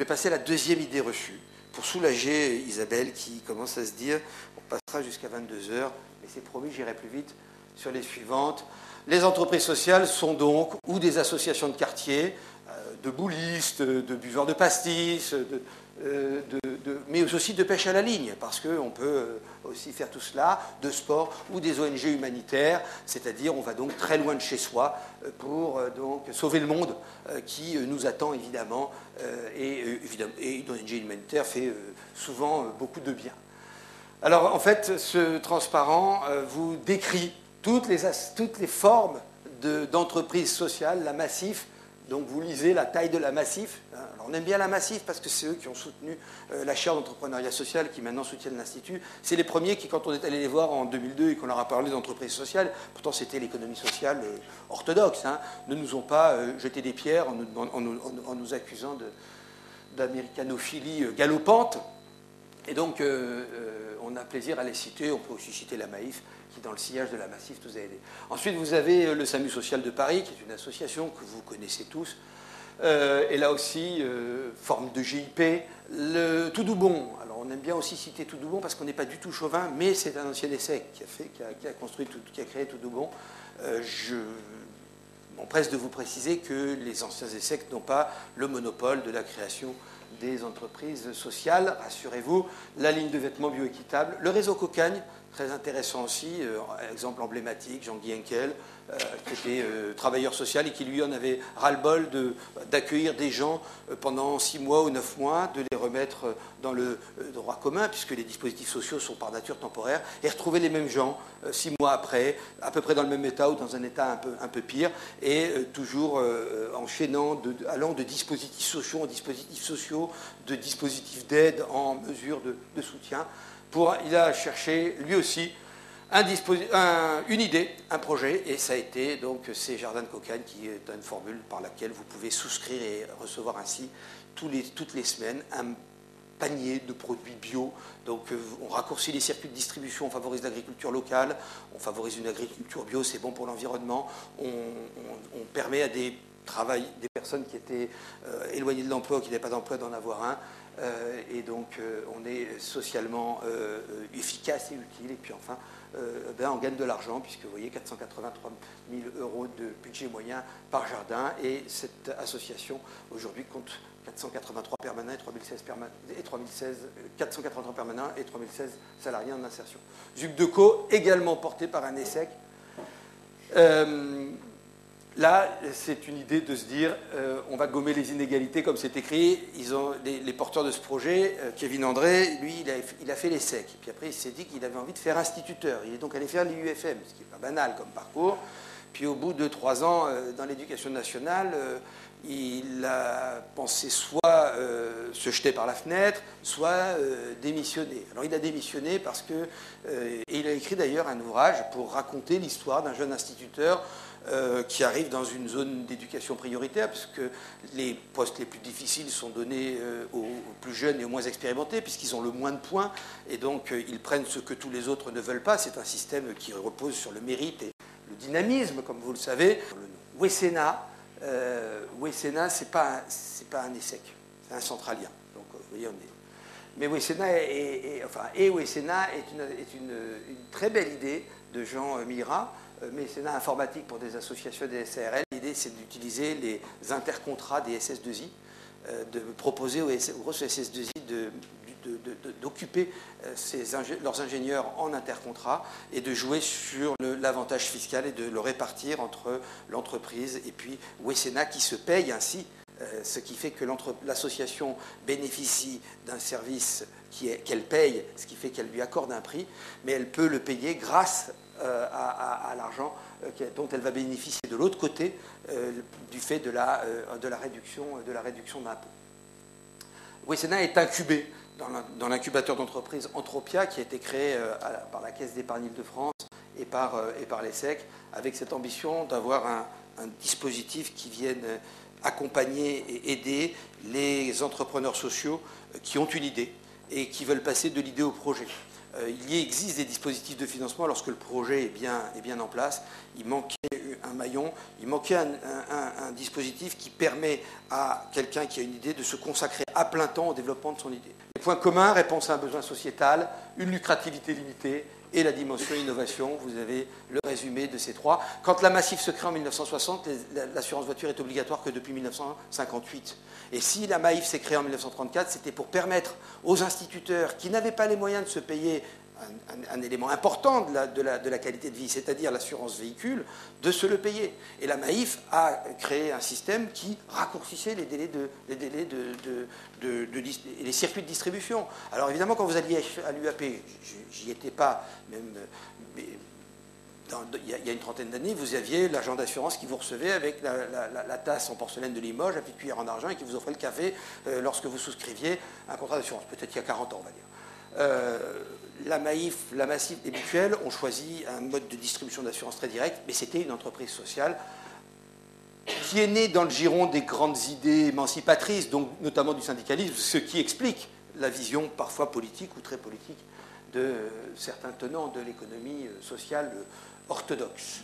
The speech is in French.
vais passer à la deuxième idée reçue, pour soulager Isabelle qui commence à se dire, on passera jusqu'à 22h, mais c'est promis, j'irai plus vite sur les suivantes. Les entreprises sociales sont donc ou des associations de quartier, euh, de boulistes, de buveurs de pastis, euh, mais aussi de pêche à la ligne, parce qu'on peut euh, aussi faire tout cela, de sport ou des ONG humanitaires, c'est-à-dire on va donc très loin de chez soi pour donc sauver le monde qui nous attend évidemment, et, une ONG humanitaire fait souvent beaucoup de bien. Alors en fait, ce transparent vous décrit toutes les, formes d'entreprises sociales, la Massif, donc vous lisez la taille de la Massif. Hein. On aime bien la Massif parce que c'est eux qui ont soutenu euh, la chaire d'entrepreneuriat social qui maintenant soutiennent l'Institut. C'est les premiers qui, quand on est allé les voir en 2002 et qu'on leur a parlé d'entreprise sociale, pourtant c'était l'économie sociale euh, orthodoxe, hein, ne nous ont pas euh, jeté des pierres en nous, accusant d'américanophilie galopante. Et donc on a plaisir à les citer, on peut aussi citer la Maïf, qui, dans le sillage de la Massif, nous a aidés. Ensuite, vous avez le SAMU Social de Paris, qui est une association que vous connaissez tous, euh, et là aussi, euh, forme de GIP. Le Toudoubon, alors on aime bien aussi citer Toudoubon parce qu'on n'est pas du tout chauvin, mais c'est un ancien essai qui a, fait, qui a, construit, qui a créé Toudoubon. je m'empresse de vous préciser que les anciens essais n'ont pas le monopole de la création des entreprises sociales, rassurez-vous, la ligne de vêtements bioéquitables, le réseau Cocagne, Très intéressant aussi, euh, exemple emblématique, Jean-Guy Henkel, euh, qui était euh, travailleur social et qui lui en avait ras-le-bol d'accueillir des gens pendant six mois ou neuf mois, de les remettre dans le droit commun, puisque les dispositifs sociaux sont par nature temporaires, et retrouver les mêmes gens six mois après, à peu près dans le même état ou dans un état un peu, pire, et toujours enchaînant, allant de dispositifs sociaux en dispositifs sociaux, de dispositifs d'aide en mesure de soutien il a cherché lui aussi une idée, un projet, et ça a été donc ces jardins de cocagne qui est une formule par laquelle vous pouvez souscrire et recevoir ainsi toutes les semaines un panier de produits bio. Donc euh, on raccourcit les circuits de distribution, on favorise l'agriculture locale, on favorise une agriculture bio, c'est bon pour l'environnement, on, permet à des des personnes qui étaient euh, éloignées de l'emploi, qui n'avaient pas d'emploi, d'en avoir un. Euh, et donc euh, on est socialement efficace et utile. Et puis enfin, ben, on gagne de l'argent, puisque vous voyez 483 000 euros de budget moyen par jardin. Et cette association aujourd'hui compte 483 permanents et 3016, et 3016 483 permanents et 3016 salariés en insertion. Zuc Deco, également porté par un ESSEC. Là, c'est une idée de se dire, euh, on va gommer les inégalités comme c'est écrit. Les, porteurs de ce projet, euh, Kevin André, lui, il a, fait les. Puis après, il s'est dit qu'il avait envie de faire instituteur. Il est donc allé faire l'IUFM, ce qui n'est pas banal comme parcours. Puis au bout de trois ans euh, dans l'éducation nationale, il a pensé soit se jeter par la fenêtre, soit démissionner. Alors il a démissionné parce que, et il a écrit d'ailleurs un ouvrage pour raconter l'histoire d'un jeune instituteur euh, qui arrivent dans une zone d'éducation prioritaire, puisque les postes les plus difficiles sont donnés euh, aux, plus jeunes et aux moins expérimentés, puisqu'ils ont le moins de points, et donc euh, ils prennent ce que tous les autres ne veulent pas. C'est un système qui repose sur le mérite et le dynamisme, comme vous le savez. Le Wessena, Wessena, c'est pas, pas un ESSEC, c'est un centralien. Donc, vous voyez, on est... Mais Wessena est, enfin, et Wessena est, une, très belle idée de Jean Mira, euh, mécénat informatique pour des associations des SARL. L'idée, c'est d'utiliser les intercontrats des SS2I, euh, de proposer aux, grosses SS2I d'occuper euh, leurs ingénieurs en intercontrat et de jouer sur l'avantage fiscal et de le répartir entre l'entreprise et puis Wessena qui se paye ainsi, ce qui fait que l'association bénéficie d'un service qu'elle paye, ce qui fait qu'elle lui accorde un prix, mais elle peut le payer grâce euh, à, l'argent euh, dont elle va bénéficier de l'autre côté euh, du fait de la, de la réduction de réduction d'impôts. Wessena est incubé dans l'incubateur d'entreprise Entropia qui a été créé par la Caisse d'épargne de France et par, l'ESSEC avec cette ambition d'avoir un, dispositif qui vienne accompagner et aider les entrepreneurs sociaux qui ont une idée et qui veulent passer de l'idée au projet. Euh, il y existe des dispositifs de financement lorsque le projet est bien, en place. Il manquait un, maillon, il manquait un, un, dispositif qui permet à quelqu'un qui a une idée de se consacrer à plein temps au développement de son idée. Les points communs, réponse à un besoin sociétal, une lucrativité limitée, et la dimension innovation. Vous avez le résumé de ces trois. Quand la Massif se crée en 1960, l'assurance voiture est obligatoire que depuis 1958. Et si la Maïf s'est créée en 1934, c'était pour permettre aux instituteurs qui n'avaient pas les moyens de se payer un, élément important de la, qualité de vie, c'est-à-dire l'assurance véhicule, de se le payer. Et la Maïf a créé un système qui raccourcissait les délais de, les, délais de, les circuits de distribution. Alors évidemment, quand vous alliez à l'UAP, j'y étais pas, même, mais il, y a, une trentaine d'années, vous aviez l'agent d'assurance qui vous recevait avec la, tasse en porcelaine de Limoges, la petite cuillère en argent et qui vous offrait le café euh, lorsque vous souscriviez un contrat d'assurance. Peut-être il y a 40 ans, on va dire. Euh, la Maïf, la Massif et Mutuelle ont choisi un mode de distribution d'assurance très direct, mais c'était une entreprise sociale qui est née dans le giron des grandes idées émancipatrices, donc notamment du syndicalisme, ce qui explique la vision parfois politique ou très politique de certains tenants de l'économie sociale orthodoxe.